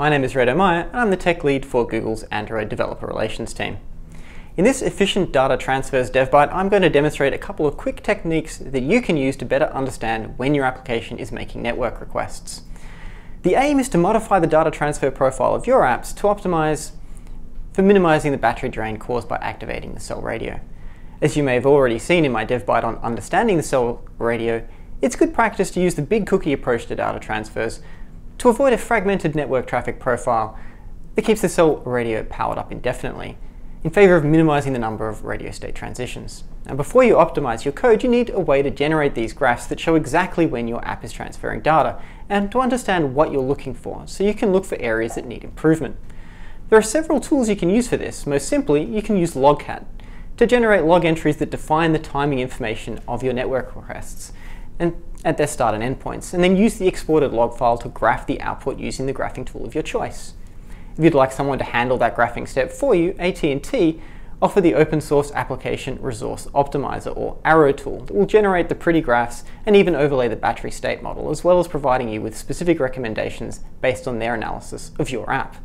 my name is Reto Meier and I'm the tech lead for Google's Android Developer Relations team. In this efficient data transfers dev DevByte, I'm going to demonstrate a couple of quick techniques that you can use to better understand when your application is making network requests. The aim is to modify the data transfer profile of your apps to optimize for minimizing the battery drain caused by activating the cell radio. As you may have already seen in my dev DevByte on understanding the cell radio, it's good practice to use the big cookie approach to data transfers to avoid a fragmented network traffic profile that keeps the cell radio powered up indefinitely, in favor of minimizing the number of radio state transitions. And before you optimize your code, you need a way to generate these graphs that show exactly when your app is transferring data, and to understand what you're looking for, so you can look for areas that need improvement. There are several tools you can use for this. Most simply, you can use Logcat to generate log entries that define the timing information of your network requests and at their start and endpoints, and then use the exported log file to graph the output using the graphing tool of your choice. If you'd like someone to handle that graphing step for you, AT&T offer the open source application resource optimizer or ARO tool that will generate the pretty graphs and even overlay the battery state model as well as providing you with specific recommendations based on their analysis of your app.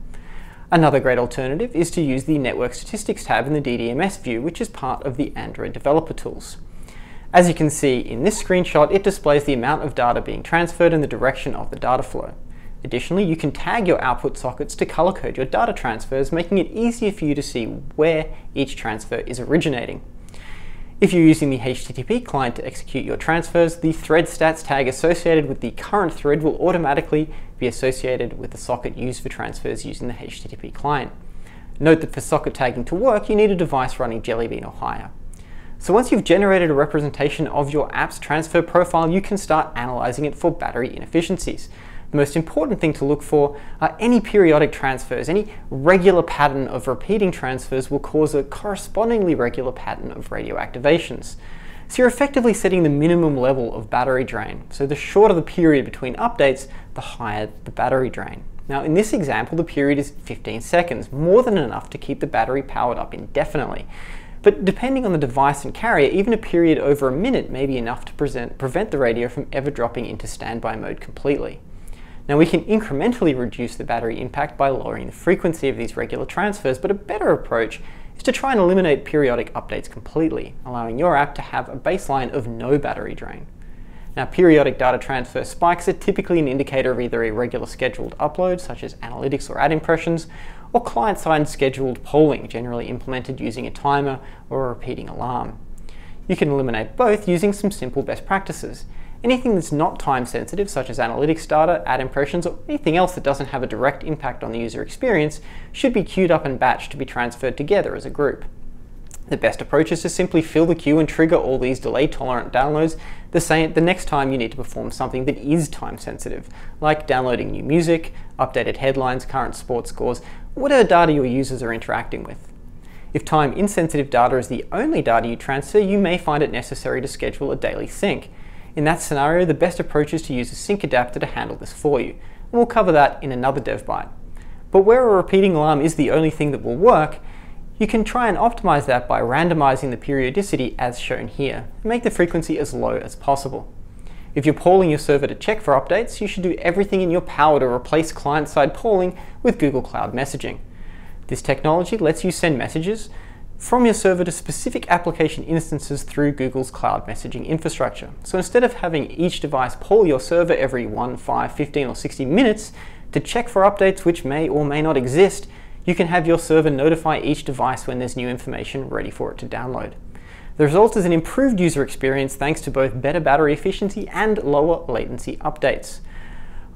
Another great alternative is to use the network statistics tab in the DDMS view which is part of the Android developer tools. As you can see in this screenshot, it displays the amount of data being transferred and the direction of the data flow. Additionally, you can tag your output sockets to color code your data transfers, making it easier for you to see where each transfer is originating. If you're using the HTTP client to execute your transfers, the thread stats tag associated with the current thread will automatically be associated with the socket used for transfers using the HTTP client. Note that for socket tagging to work, you need a device running Jelly Bean or higher. So once you've generated a representation of your app's transfer profile, you can start analyzing it for battery inefficiencies. The most important thing to look for are any periodic transfers. Any regular pattern of repeating transfers will cause a correspondingly regular pattern of radio activations. So you're effectively setting the minimum level of battery drain. So the shorter the period between updates, the higher the battery drain. Now in this example, the period is 15 seconds, more than enough to keep the battery powered up indefinitely. But depending on the device and carrier, even a period over a minute may be enough to present, prevent the radio from ever dropping into standby mode completely. Now we can incrementally reduce the battery impact by lowering the frequency of these regular transfers, but a better approach is to try and eliminate periodic updates completely, allowing your app to have a baseline of no battery drain. Now periodic data transfer spikes are typically an indicator of either a regular scheduled upload, such as analytics or ad impressions, or client-side scheduled polling, generally implemented using a timer or a repeating alarm. You can eliminate both using some simple best practices. Anything that's not time sensitive, such as analytics data, ad impressions, or anything else that doesn't have a direct impact on the user experience, should be queued up and batched to be transferred together as a group. The best approach is to simply fill the queue and trigger all these delay tolerant downloads the, same, the next time you need to perform something that is time sensitive, like downloading new music, updated headlines, current sports scores, whatever data your users are interacting with. If time insensitive data is the only data you transfer, you may find it necessary to schedule a daily sync. In that scenario, the best approach is to use a sync adapter to handle this for you, and we'll cover that in another dev DevByte. But where a repeating alarm is the only thing that will work, you can try and optimize that by randomizing the periodicity as shown here, and make the frequency as low as possible. If you're polling your server to check for updates, you should do everything in your power to replace client-side polling with Google Cloud Messaging. This technology lets you send messages from your server to specific application instances through Google's cloud messaging infrastructure. So instead of having each device poll your server every 1, 5, 15 or 60 minutes to check for updates which may or may not exist, you can have your server notify each device when there's new information ready for it to download. The result is an improved user experience thanks to both better battery efficiency and lower latency updates.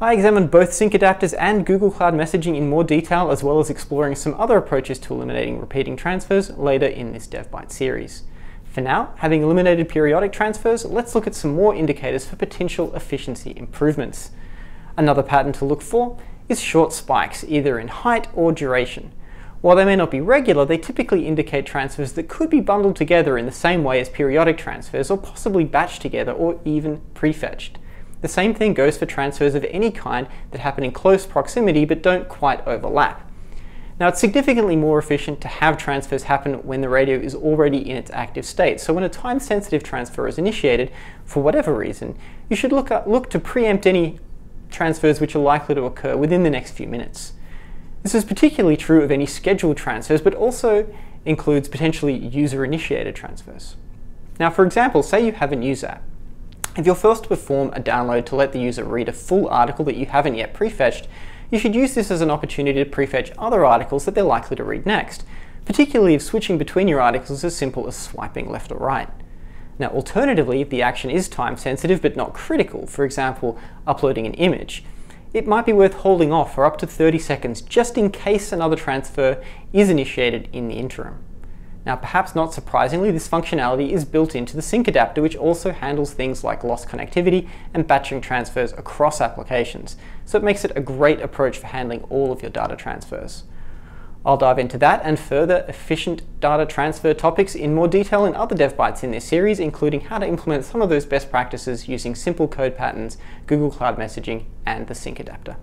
I examined both sync adapters and Google Cloud Messaging in more detail as well as exploring some other approaches to eliminating repeating transfers later in this DevByte series. For now, having eliminated periodic transfers, let's look at some more indicators for potential efficiency improvements. Another pattern to look for is short spikes, either in height or duration. While they may not be regular, they typically indicate transfers that could be bundled together in the same way as periodic transfers, or possibly batched together, or even prefetched. The same thing goes for transfers of any kind that happen in close proximity but don't quite overlap. Now it's significantly more efficient to have transfers happen when the radio is already in its active state. So when a time-sensitive transfer is initiated, for whatever reason, you should look, up, look to preempt any transfers which are likely to occur within the next few minutes. This is particularly true of any scheduled transfers, but also includes potentially user-initiated transfers. Now, for example, say you have a news app. If you're first to perform a download to let the user read a full article that you haven't yet prefetched, you should use this as an opportunity to prefetch other articles that they're likely to read next, particularly if switching between your articles is as simple as swiping left or right. Now, alternatively, if the action is time sensitive but not critical, for example, uploading an image, it might be worth holding off for up to 30 seconds just in case another transfer is initiated in the interim. Now, perhaps not surprisingly, this functionality is built into the sync adapter, which also handles things like lost connectivity and batching transfers across applications. So it makes it a great approach for handling all of your data transfers. I'll dive into that and further efficient data transfer topics in more detail in other DevBytes in this series, including how to implement some of those best practices using simple code patterns, Google Cloud Messaging, and the Sync adapter.